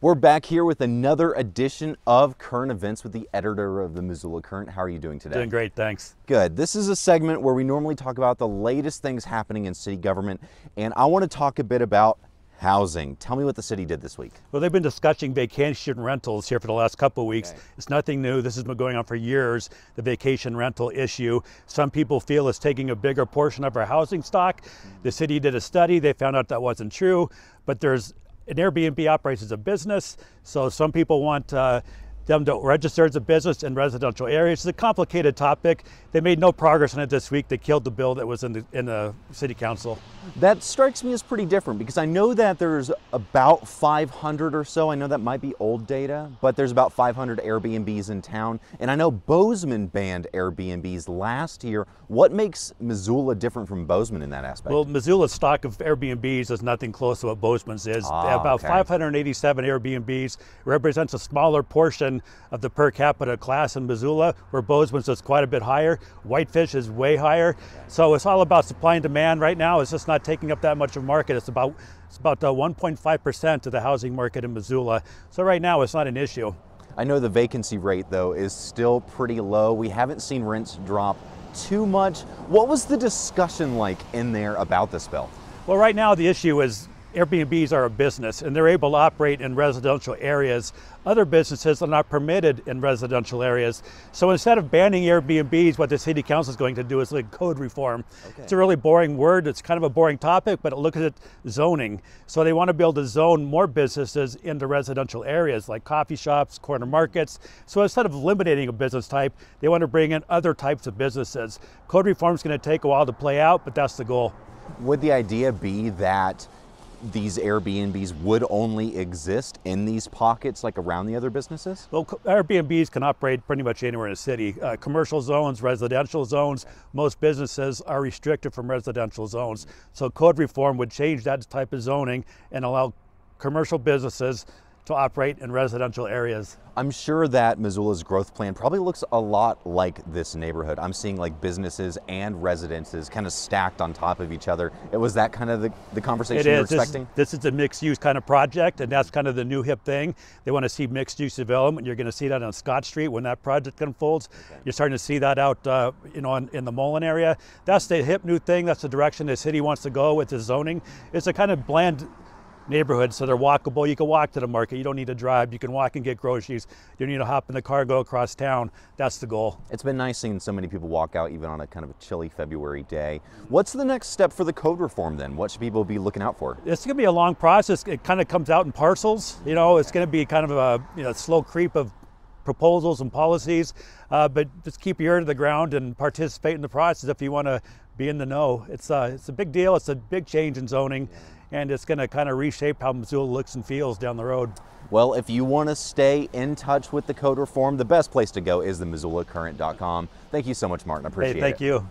We're back here with another edition of Current Events with the editor of the Missoula Current. How are you doing today? Doing great, thanks. Good. This is a segment where we normally talk about the latest things happening in city government, and I want to talk a bit about housing. Tell me what the city did this week. Well, they've been discussing vacation rentals here for the last couple of weeks. Okay. It's nothing new. This has been going on for years, the vacation rental issue. Some people feel it's taking a bigger portion of our housing stock. Mm-hmm. The city did a study. They found out that wasn't true, but there's an Airbnb operates as a business, so some people want uh, them to register as a business in residential areas. It's a complicated topic. They made no progress on it this week. They killed the bill that was in the, in the city council. That strikes me as pretty different because I know that there's about 500 or so. I know that might be old data, but there's about 500 Airbnbs in town. And I know Bozeman banned Airbnbs last year. What makes Missoula different from Bozeman in that aspect? Well, Missoula's stock of Airbnbs is nothing close to what Bozeman's is. Ah, About okay. 587 Airbnbs represents a smaller portion of the per capita class in Missoula, where Bozeman's is quite a bit higher. Whitefish is way higher. So it's all about supply and demand right now. It's just not taking up that much of market. It's about it's about uh, 1.5% of the housing market in Missoula. So right now it's not an issue. I know the vacancy rate, though, is still pretty low. We haven't seen rents drop too much. What was the discussion like in there about this bill? Well, right now the issue is Airbnbs are a business and they're able to operate in residential areas. Other businesses are not permitted in residential areas. So instead of banning Airbnbs, what the city council is going to do is like code reform. Okay. It's a really boring word. It's kind of a boring topic, but it looks at zoning. So they want to be able to zone more businesses into residential areas like coffee shops, corner markets. So instead of eliminating a business type, they want to bring in other types of businesses. Code reform is going to take a while to play out, but that's the goal. Would the idea be that these Airbnbs would only exist in these pockets, like around the other businesses? Well, Airbnbs can operate pretty much anywhere in the city. Uh, commercial zones, residential zones, most businesses are restricted from residential zones. So code reform would change that type of zoning and allow commercial businesses to operate in residential areas. I'm sure that Missoula's growth plan probably looks a lot like this neighborhood. I'm seeing like businesses and residences kind of stacked on top of each other. It was that kind of the, the conversation you were is. This, expecting? this is a mixed use kind of project, and that's kind of the new hip thing. They want to see mixed use development. You're going to see that on Scott Street when that project unfolds. You're starting to see that out, uh, you know, in, in the Mullan area. That's the hip new thing. That's the direction the city wants to go with the zoning. It's a kind of bland neighborhood, so they're walkable. You can walk to the market. You don't need to drive. You can walk and get groceries. You don't need to hop in the car, go across town. That's the goal. It's been nice seeing so many people walk out even on a kind of a chilly February day. What's the next step for the code reform then? What should people be looking out for? It's going to be a long process. It kind of comes out in parcels. You know, it's going to be kind of a you know, slow creep of proposals and policies, uh, but just keep your ear to the ground and participate in the process if you want to be in the know. It's, uh, it's a big deal. It's a big change in zoning, and it's going to kind of reshape how Missoula looks and feels down the road. Well, if you want to stay in touch with the code reform, the best place to go is the MissoulaCurrent.com. Thank you so much, Martin. I appreciate Hey, thank it. you.